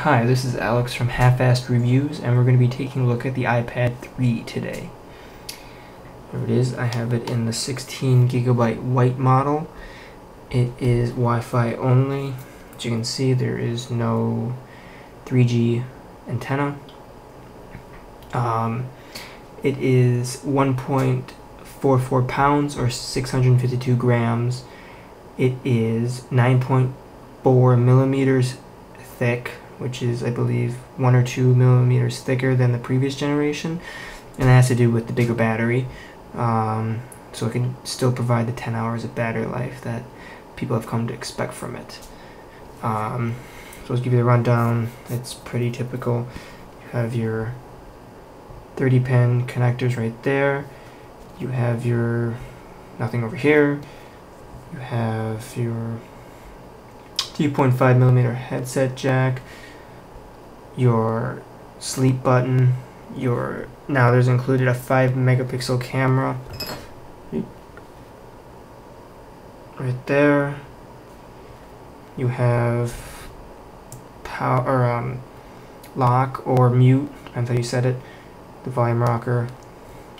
Hi, this is Alex from Half-Assed Reviews, and we're going to be taking a look at the iPad 3 today. There it is. I have it in the 16 gigabyte white model. It is Wi-Fi only. As you can see, there is no 3G antenna. Um, it is 1.44 pounds or 652 grams. It is 9.4 millimeters thick which is, I believe, one or two millimeters thicker than the previous generation, and that has to do with the bigger battery. Um, so it can still provide the 10 hours of battery life that people have come to expect from it. Um, so let's give you the rundown. It's pretty typical. You have your 30 pin connectors right there. You have your nothing over here. You have your 3.5 millimeter headset jack your sleep button, your now there's included a 5 megapixel camera right there. You have power um, lock or mute, depends how you set it, the volume rocker,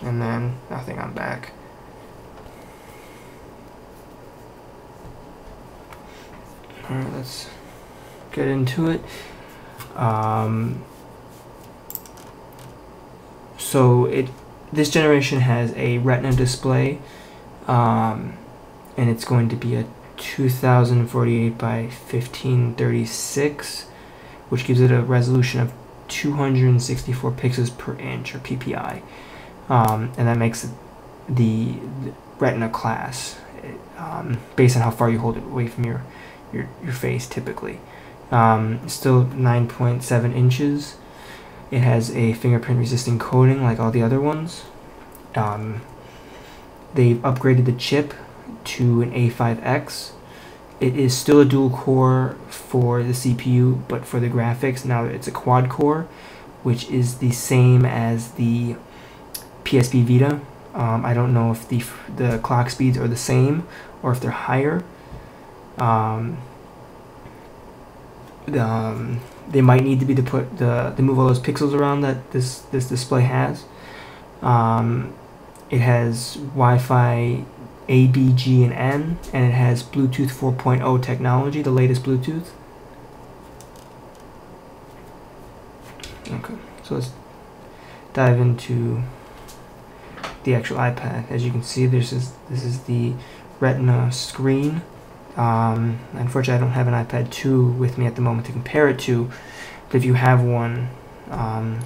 and then nothing on back. Alright, let's get into it. Um, so it this generation has a Retina display, um, and it's going to be a 2048 by 1536, which gives it a resolution of 264 pixels per inch or PPI, um, and that makes it the, the Retina class um, based on how far you hold it away from your your, your face typically. Um, still 9.7 inches. It has a fingerprint resistant coating like all the other ones. Um, they've upgraded the chip to an A5X. It is still a dual core for the CPU, but for the graphics, now it's a quad core, which is the same as the PSP Vita. Um, I don't know if the, the clock speeds are the same or if they're higher. Um, um, they might need to be to put the to move all those pixels around that this this display has. Um, it has Wi-Fi A, B, G, and N, and it has Bluetooth 4.0 technology, the latest Bluetooth. Okay, so let's dive into the actual iPad. As you can see, this is this is the Retina screen. Um, unfortunately, I don't have an iPad 2 with me at the moment to compare it to, but if you have one, um,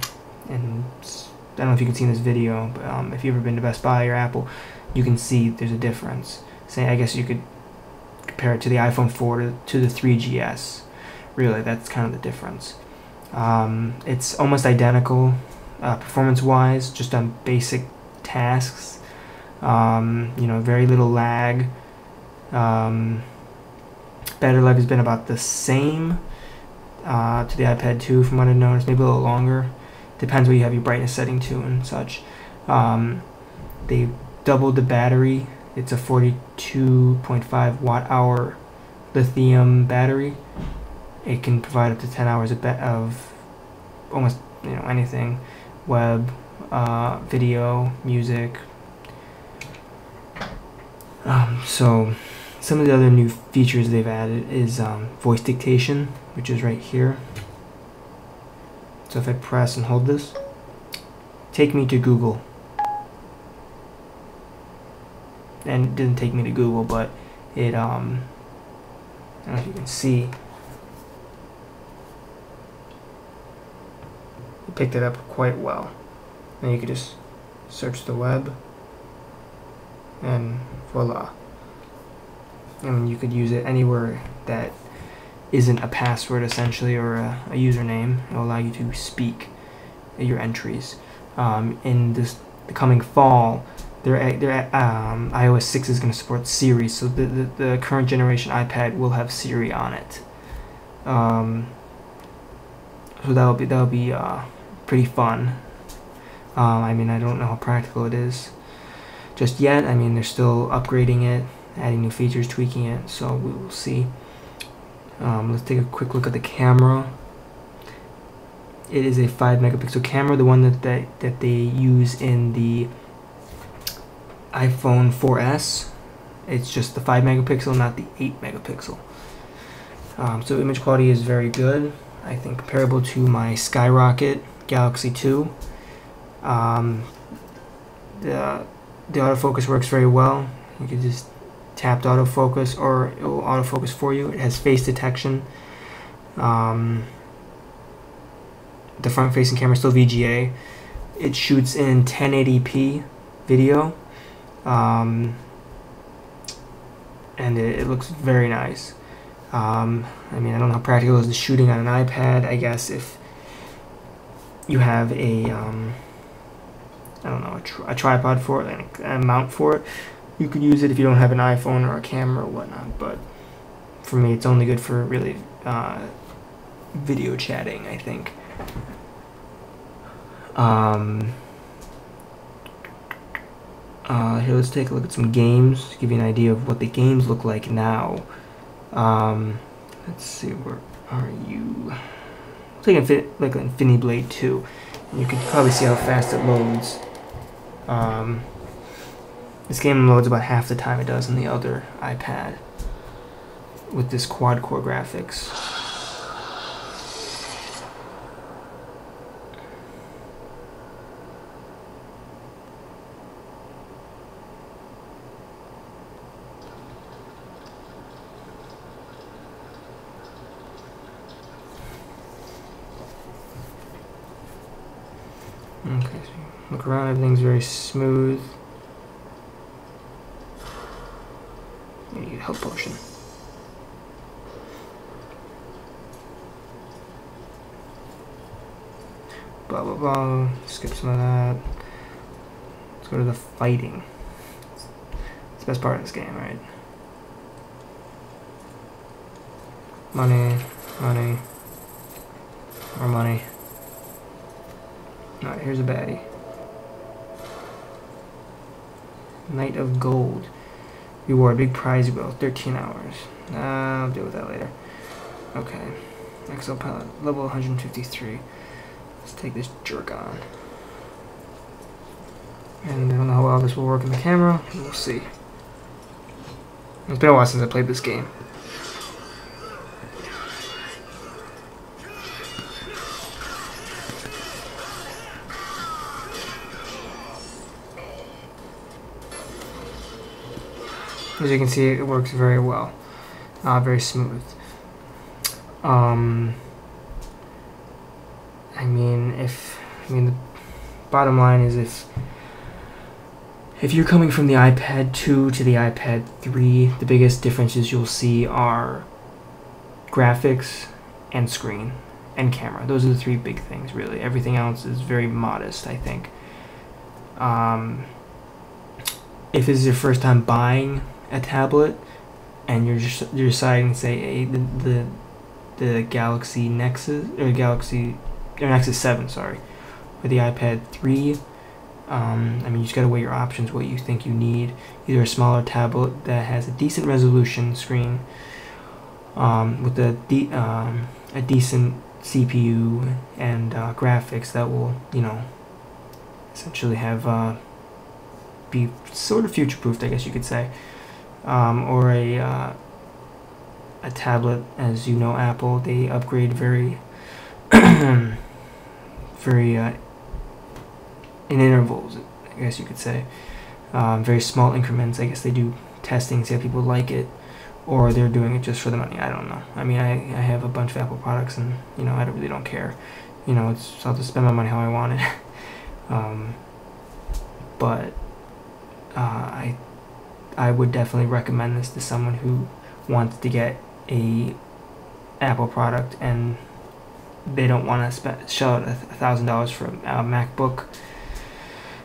and I don't know if you can see in this video, but um, if you've ever been to Best Buy or Apple, you can see there's a difference. Say, I guess you could compare it to the iPhone 4 to, the 3GS. Really, that's kind of the difference. Um, it's almost identical uh, performance-wise, just on basic tasks. Um, you know, very little lag. Um, battery life has been about the same uh, to the iPad 2 from what I've noticed, maybe a little longer. Depends what you have your brightness setting to and such. Um, they doubled the battery. It's a 42.5 watt hour lithium battery. It can provide up to 10 hours of, of almost you know anything, web, uh, video, music. Um, so some of the other new features they've added is um, voice dictation, which is right here. So if I press and hold this, take me to Google. And it didn't take me to Google, but it, um, I don't know if you can see, it picked it up quite well. And you could just search the web, and voila. Mean, you could use it anywhere that isn't a password essentially or a, a username. It'll allow you to speak your entries. Um, in this the coming fall, their, their um, iOS 6 is going to support Siri, so the, the, the, current generation iPad will have Siri on it. Um, so that'll be that'll be uh, pretty fun. Um, I mean, I don't know how practical it is just yet. I mean, they're still upgrading it adding new features, tweaking it, so we will see. Um, let's take a quick look at the camera. it is a 5 megapixel camera, the one that they, that they use in the iPhone 4S. It's just the 5 megapixel, not the 8 megapixel. Um, so image quality is very good. I think comparable to my Skyrocket Galaxy 2. Um, the, the autofocus works very well. You can just tap the autofocus or it will autofocus for you. It has face detection. Um, the front facing camera is still VGA. It shoots in 1080p video. Um, and it, it, looks very nice. Um, I mean, I don't know how practical is the shooting on an iPad. I guess if you have a, um, I don't know, a, tri a tripod for it, like a mount for it, you could use it if you don't have an iPhone or a camera or whatnot. But for me, it's only good for really uh, video chatting, I think. Um, uh, here, let's take a look at some games, to give you an idea of what the games look like now. Um, let's see, where are you? Take Infin like Infinity Blade 2, and you can probably see how fast it loads. Um, this game loads about half the time it does on the other iPad with this quad-core graphics. Okay, so look around, everything's very smooth. You need a health potion. Blah blah blah. Skip some of that. Let's go to the fighting. It's the best part of this game, right? Money, money, more money. Alright, here's a baddie. Knight of Gold. Reward, big prize wheel, 13 hours. Uh, I'll deal with that later. Okay. Exo pilot, level 153. Let's take this jerk on. And I don't know how well this will work in the camera. We'll see. It's been a while since I played this game. As you can see, it works very well. Uh, very smooth. Um, I mean, if I mean the bottom line is if if you're coming from the iPad 2 to the iPad 3, the biggest differences you'll see are graphics and screen and camera. Those are the three big things, really. Everything else is very modest, I think. Um, if this is your first time buying a tablet and you're just you're deciding say hey, the, the the Galaxy Nexus or Galaxy or Nexus 7 sorry or the iPad 3 um, I mean you just gotta weigh your options what you think you need. Either a smaller tablet that has a decent resolution screen um, with a, de um, a decent CPU and uh, graphics that will you know essentially have uh, be sort of future proofed I guess you could say um, or a uh, a tablet. As you know, Apple they upgrade very very uh, in intervals. I guess you could say um, very small increments. I guess they do testing, see how people like it, or they're doing it just for the money. I don't know. I mean, I, I have a bunch of Apple products, and you know, I really don't care. You know, it's I'll just spend my money how I want it. um, but uh, I I would definitely recommend this to someone who wants to get a Apple product and they don't want to spend shell out a thousand dollars for a MacBook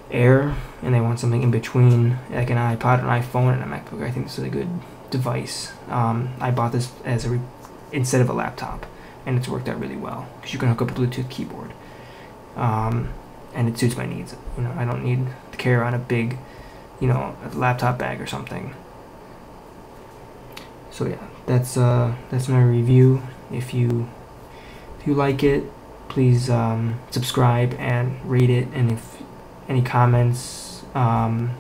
Air and they want something in between like an iPod, an iPhone, and a MacBook. I think this is a good device. Um, I bought this as a instead of a laptop, and it's worked out really well because you can hook up a Bluetooth keyboard, um, and it suits my needs. You know, I don't need to carry around a big you know, a laptop bag or something. So yeah, that's uh that's my review. If you if you like it, please um, subscribe and rate it. And if any comments um,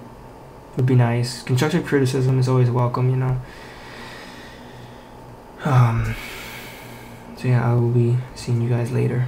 would be nice. Constructive criticism is always welcome, you know. Um, so yeah, I will be seeing you guys later.